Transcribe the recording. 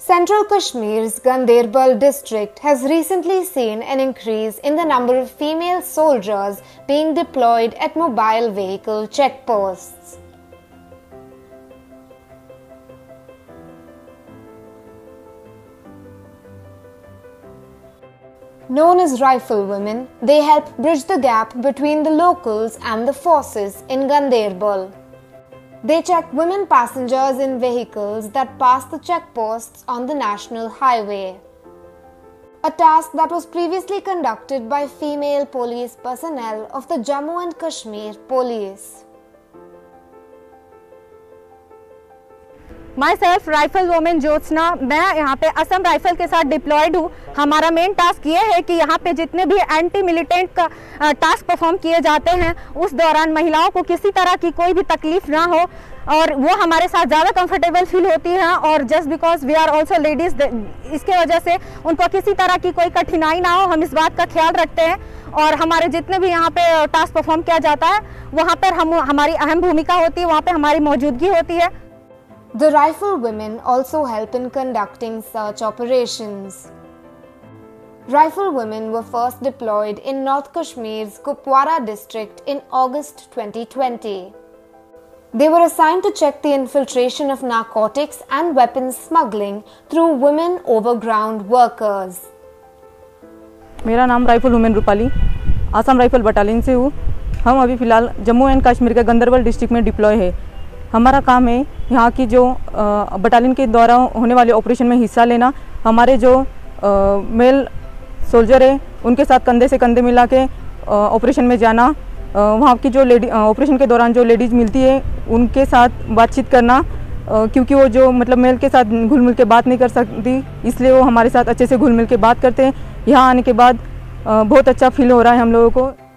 Central Kashmir's Ganderbal district has recently seen an increase in the number of female soldiers being deployed at mobile vehicle checkposts. Known as rifle women, they help bridge the gap between the locals and the forces in Ganderbal. They check women passengers in vehicles that pass the checkposts on the national highway. A task that was previously conducted by female police personnel of the Jammu and Kashmir Police. Myself rifle women Jyotsna मैं यहाँ पे Assam rifle के साथ diploid हूँ। हमारा main task ये है कि यहाँ पे जितने भी एंटी मिलिटेंट का टास्क परफॉर्म किए जाते हैं, उस दौरान महिलाओं को किसी तरह की कोई भी तकलीफ़ ना हो और वो हमारे साथ ज़्यादा कंफर्टेबल फील होती हैं और just because we are also ladies इसके वजह से उनको किसी तरह की कोई कठिनाई ना हो, हम इस बात का ख्याल रखते हैं और हमारे जितने भी यहाँ पे टास्क परफॉर्म किया जाता है, वहाँ पर हम, हमारी अहम भूमिका होती है, वहाँ पे हमारी मौजूदगी होती है। The riflewomen also help in conducting search operations. Riflewomen were first deployed in North Kashmir's Kupwara district in August 2020. They were assigned to check the infiltration of narcotics and weapons smuggling through women overground workers. मेरा नाम rifle women Rupali Assam rifle battalion से हूँ हम अभी फ़िलहाल Jammu and Kashmir के Ganderbal district में deploy है हमारा काम है यहाँ की जो बटालियन के द्वारा होने वाले ऑपरेशन में हिस्सा लेना। हमारे जो मेल सोल्जर है, उनके साथ कंधे से कंधे मिला के ऑपरेशन में जाना। वहाँ की जो लेडी ऑपरेशन के दौरान जो लेडीज़ मिलती है, उनके साथ बातचीत करना। क्योंकि वो जो मतलब मेल के साथ घुल मिल के बात नहीं कर सकती, इसलिए वो हमारे साथ अच्छे से घुल मिल के बात करते हैं। यहाँ आने के बाद बहुत अच्छा फील हो रहा है हम लोगों को।